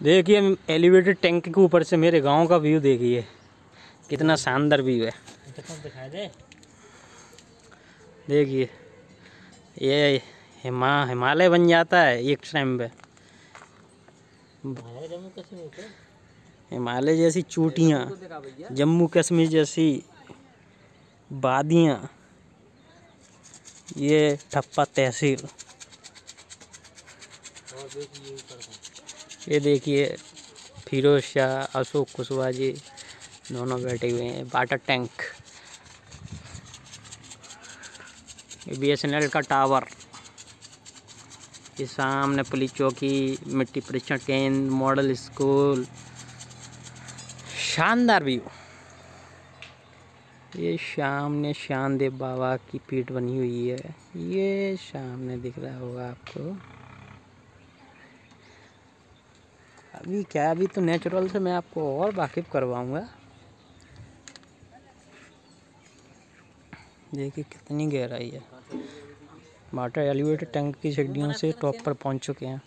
देखिए elevated tank के ऊपर से मेरे गाँव का व्यू देखिए। कितना शानदार व्यू है। देखिए, ये हिमा, हिमालय बन जाता है एक टाइम पे। हिमालय जैसी चोटियाँ, जम्मू कश्मीर जैसी वादियाँ ये ठप्पा तहसील। ये देखिए, फिरोज शाह, अशोक कुशवाहा जी, दोनों बैठे हुए हैं, वाटर टैंक। ये बी का टावर। ये सामने पुलिस चौकी, मिट्टी परीक्षण केंद्र, मॉडल स्कूल, शानदार व्यू। ये सामने शानदेव बाबा की पीठ बनी हुई है। ये सामने दिख रहा होगा आपको। अभी क्या, अभी तो नेचुरल से मैं आपको और वाकिफ करवाऊँगा। देखिए कितनी गहराई है। वाटर एलिवेटेड टैंक की सीढ़ियों से टॉप पर पहुँच चुके हैं।